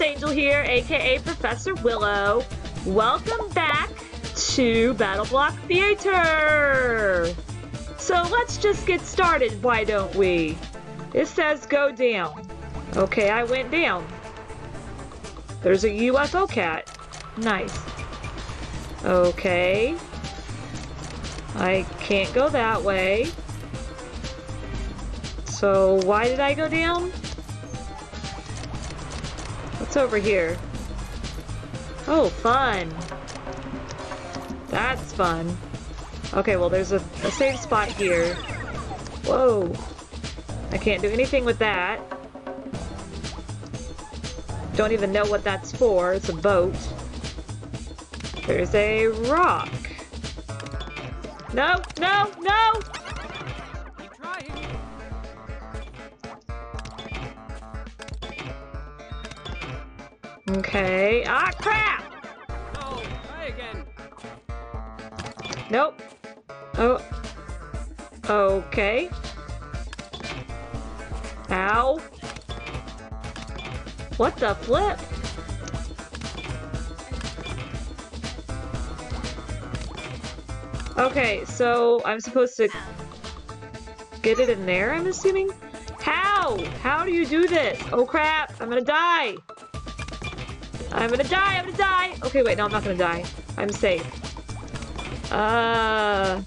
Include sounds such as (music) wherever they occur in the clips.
Angel here, aka Professor Willow. Welcome back to BattleBlock Theater! So let's just get started, why don't we? It says go down. Okay, I went down. There's a UFO cat. Nice. Okay. I can't go that way. So why did I go down? What's over here? Oh, fun. That's fun. Okay, well there's a, a safe spot here. Whoa. I can't do anything with that. Don't even know what that's for. It's a boat. There's a rock. No, no, no! Okay. Ah, crap! Try again. Nope. Oh. Okay. Ow. What the flip? Okay, so I'm supposed to get it in there, I'm assuming? How? How do you do this? Oh crap, I'm gonna die. I'm gonna die, I'm gonna die. Okay, wait, no, I'm not gonna die. I'm safe. Uh.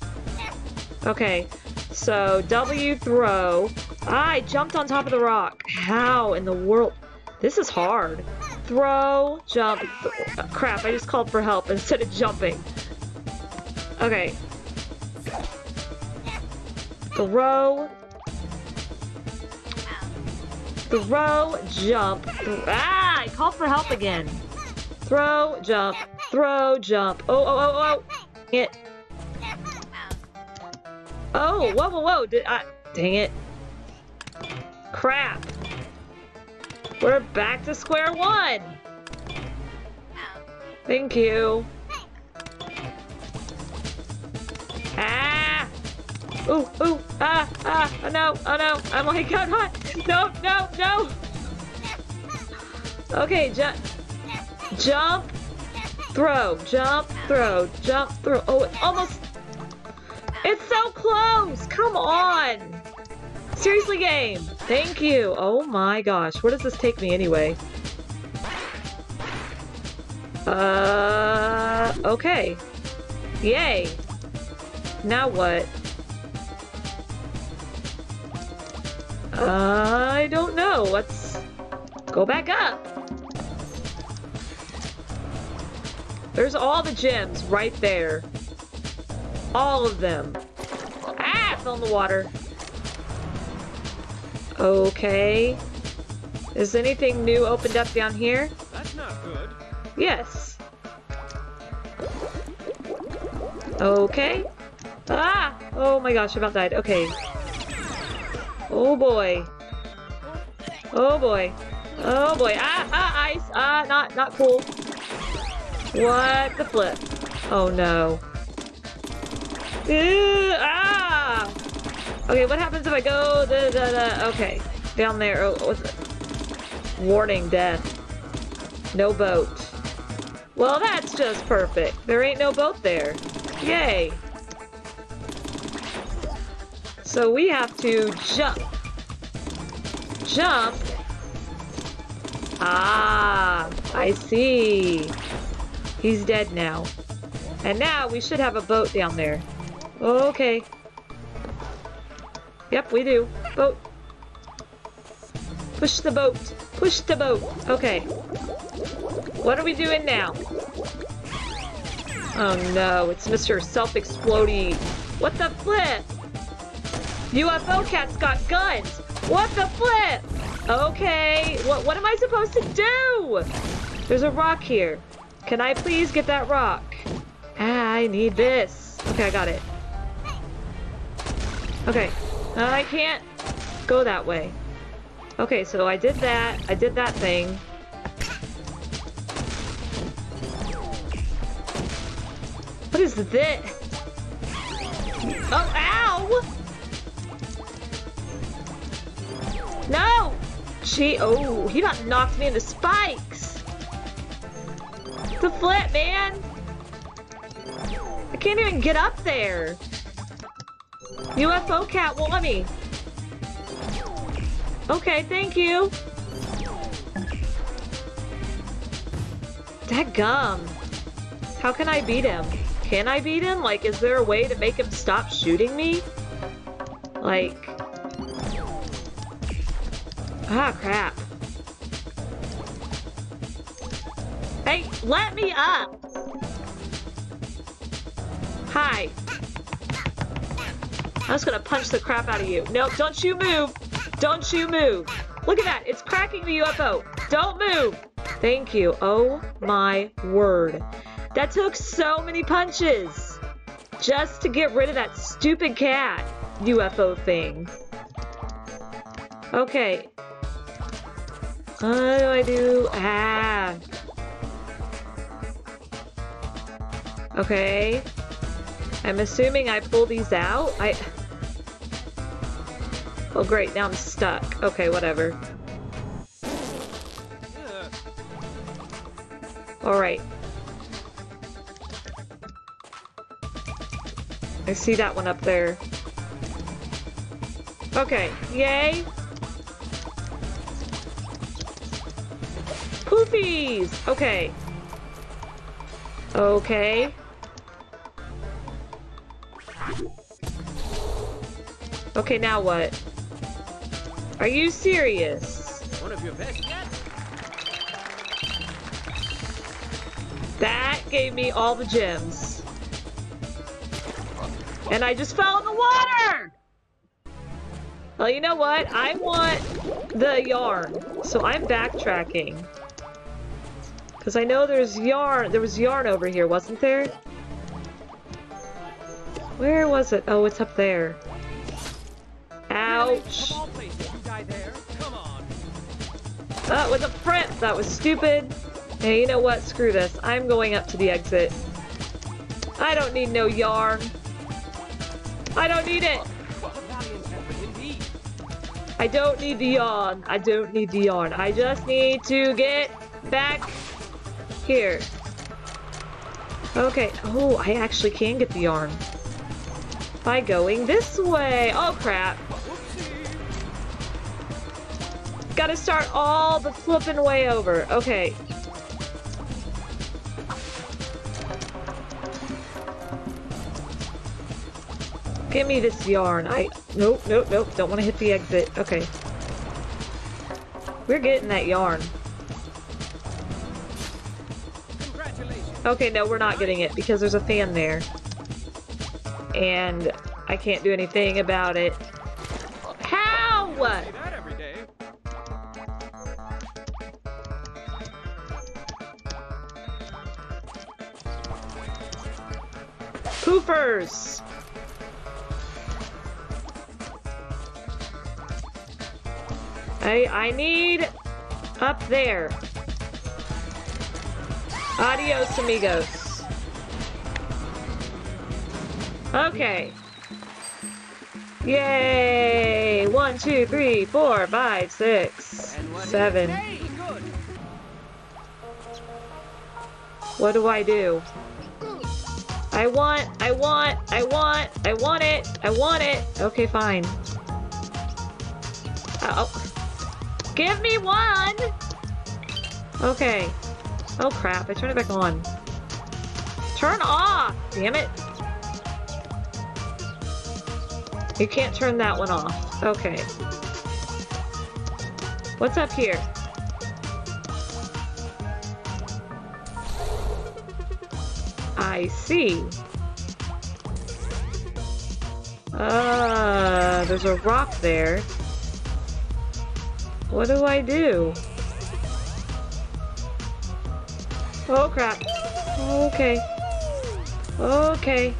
Okay. So W throw. I jumped on top of the rock. How in the world? This is hard. Throw, jump. Th uh, crap! I just called for help instead of jumping. Okay. Throw. Throw, jump. Th ah! I called for help again. Throw, jump. Throw, jump. Oh, oh, oh, oh! Dang it. Oh, whoa, whoa, whoa! Did I? Dang it! Crap! We're back to square one. Thank you. Ah! Ooh, ooh, ah, ah! Oh no! Oh no! I'm like, (laughs) I'm not! (laughs) No, no, no! Okay, jump, jump, throw, jump, throw, jump, throw. Oh, it almost. It's so close! Come on! Seriously, game! Thank you! Oh my gosh, where does this take me anyway? Uh, okay. Yay! Now what? I don't know. Let's go back up. There's all the gems right there. All of them. Ah! Fell in the water. Okay. Is anything new opened up down here? That's not good. Yes. Okay. Ah! Oh my gosh, I about died. Okay. Oh boy. Oh boy. Oh boy. Ah, ah, ice. Ah, not, not cool. What the flip? Oh no. Ew, ah! Okay, what happens if I go the, the, the, okay. Down there, oh, what's it? Warning death. No boat. Well, that's just perfect. There ain't no boat there. Yay. So we have to jump. Jump. Ah, I see. He's dead now. And now we should have a boat down there. Okay. Yep, we do. Boat. Push the boat. Push the boat. Okay. What are we doing now? Oh no, it's Mr. Self-Explodey. What the flip? UFO cat's got guns. What the flip? Okay, what, what am I supposed to do? There's a rock here. Can I please get that rock? Ah, I need this. Okay, I got it. Okay, uh, I can't go that way. Okay, so I did that. I did that thing. What is this? Oh, ow! No! Gee, oh, he about knocked me into spikes. The flip, man. I can't even get up there. UFO cat won't let me. Okay, thank you. That gum. How can I beat him? Can I beat him? Like, is there a way to make him stop shooting me? Like... Ah, crap. Hey, let me up! Hi. I was gonna punch the crap out of you. No, don't you move! Don't you move! Look at that! It's cracking the UFO! Don't move! Thank you. Oh my word. That took so many punches! Just to get rid of that stupid cat UFO thing. Okay. What do I do? Ah. Okay. I'm assuming I pull these out. I... Oh great, now I'm stuck. Okay, whatever. Alright. I see that one up there. Okay, yay! Poofies! Okay. Okay. Okay, now what? Are you serious? One of your best yet? That gave me all the gems. And I just fell in the water! Well, you know what? I want the yarn. So I'm backtracking. Because I know there's yarn. There was yarn over here, wasn't there? Where was it? Oh, it's up there. Ouch. Of all places, you die there. Come on. That was a print. That was stupid. Hey, you know what? Screw this. I'm going up to the exit. I don't need no yarn. I don't need it. A valiant effort indeed. I don't need the yarn. I don't need the yarn. I just need to get back here. Okay. Oh, I actually can get the yarn. By going this way. Oh, crap. Gotta start all the flipping way over. Okay. Give me this yarn. I nope, nope, nope. Don't want to hit the exit. Okay. We're getting that yarn. Okay, no, we're not getting it because there's a fan there. And I can't do anything about it. How? Poofers! I I need up there. Adios, amigos. Okay. Yay! One, two, three, four, five, six, seven. What do I do? I want, I want, I want, I want it, I want it. Okay, fine. Oh. Give me one! Okay. Oh crap, I turned it back on. Turn off! Damn it. You can't turn that one off. Okay. What's up here? I see. Ah, there's a rock there. What do I do? Oh crap. Okay. Okay.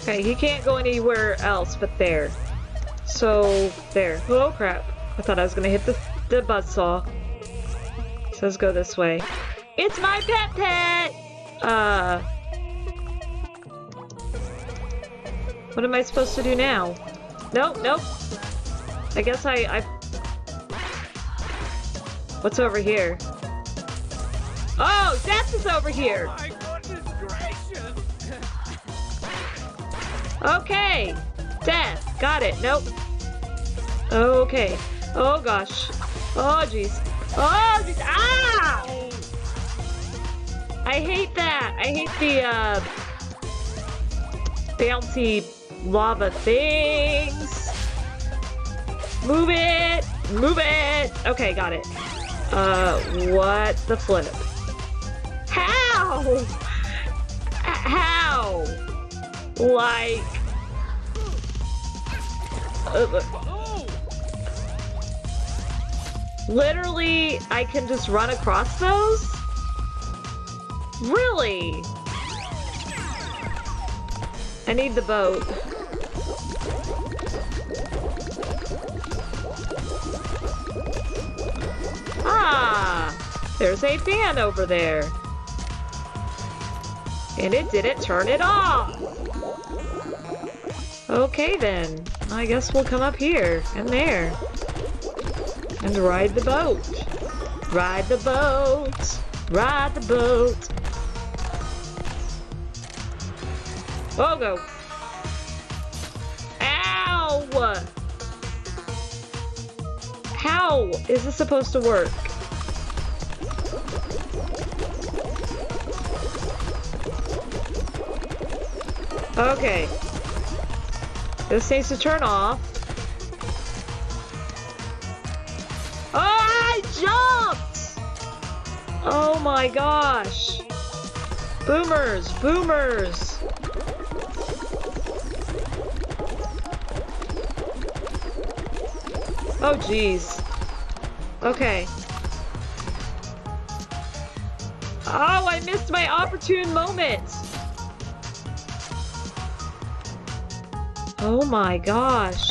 Okay, he can't go anywhere else but there. So, there. Oh crap. I thought I was gonna hit the, the buzzsaw. So let's go this way. It's my pet pet! Uh... What am I supposed to do now? Nope, nope. I guess I, I... What's over here? Oh, death is over here! My goodness gracious! (laughs) Okay. Death. Got it. Nope. Okay. Oh gosh. Oh jeez. Oh jeez. Ah! I hate that. I hate the uh bouncy lava things. Move it. Move it. Okay, got it. Uh what the flip? How? How? Like uh, literally, I can just run across those? Really? I need the boat. Ah! There's a fan over there. And it didn't turn it off. Okay then. I guess we'll come up here and there. And ride the boat. Ride the boat. Ride the boat. Oh, go. Ow! How is this supposed to work? Okay. This needs to turn off. Oh, I jumped! Oh my gosh. Boomers, boomers. Oh jeez. Okay. Oh, I missed my opportune moment. Oh my gosh.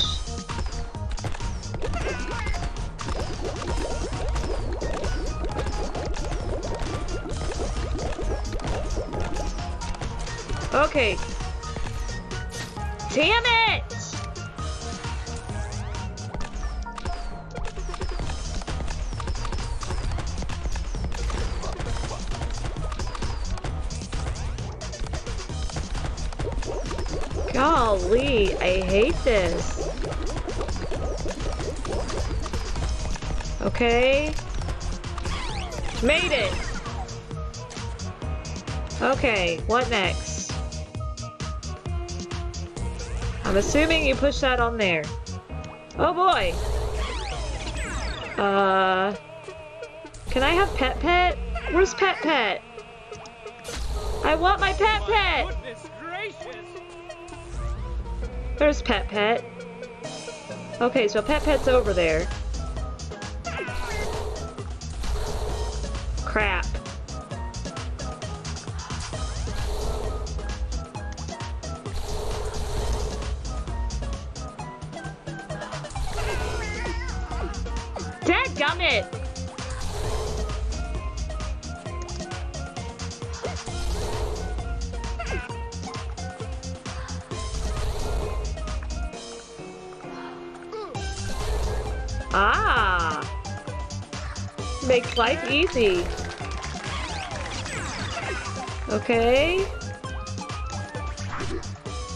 Okay. Damn it! Golly, I hate this. Okay. Made it! Okay, what next? I'm assuming you push that on there. Oh boy! Uh... Can I have Pet Pet? Where's Pet Pet? I want my Pet Pet! There's Pet Pet. Okay, so Pet Pet's over there. Crap. Dadgummit! Life easy. Okay.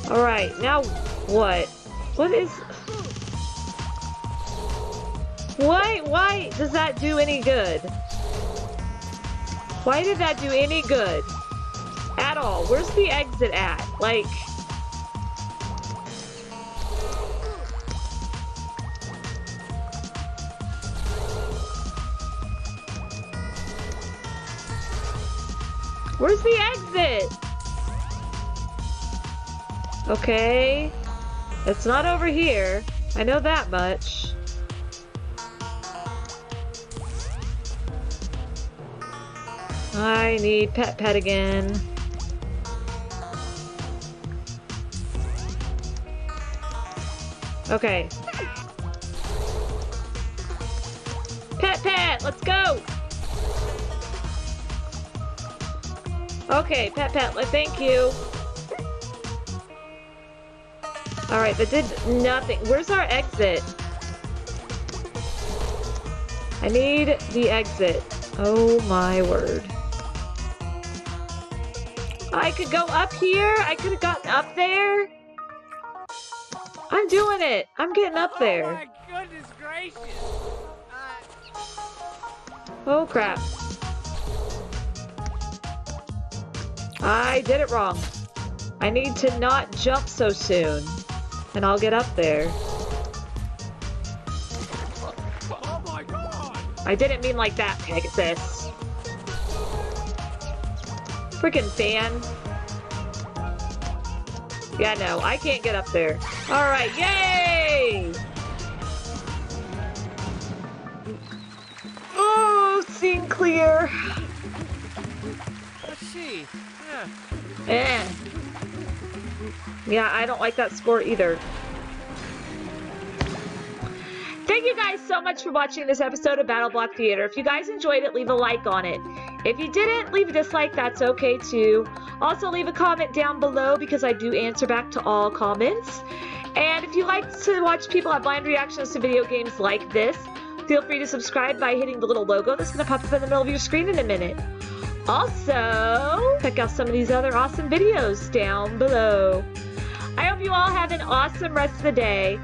Alright, now what? What is... Why, why does that do any good? Why did that do any good? At all. Where's the exit at? Like... Where's the exit? Okay. It's not over here. I know that much. I need Pet Pet again. Okay. Pet Pet, let's go! Okay, Pet Pet, let- thank you. Alright, that did nothing. Where's our exit? I need the exit. Oh my word. I could go up here. I could have gotten up there. I'm doing it. I'm getting up there. Oh my goodness gracious! Uh, Oh crap. I did it wrong. I need to not jump so soon. And I'll get up there. oh my god! I didn't mean like that, Pegasus. Freaking fan. Yeah, no, I can't get up there. Alright, yay! Oh, scene clear. Let's see. Yeah. Eh. Yeah, I don't like that score either. Thank you guys so much for watching this episode of BattleBlock Theater. If you guys enjoyed it, leave a like on it. If you didn't, leave a dislike, that's okay too. Also, leave a comment down below because I do answer back to all comments. And if you like to watch people have blind reactions to video games like this, feel free to subscribe by hitting the little logo that's going to pop up in the middle of your screen in a minute. Also, check out some of these other awesome videos down below. I hope you all have an awesome rest of the day.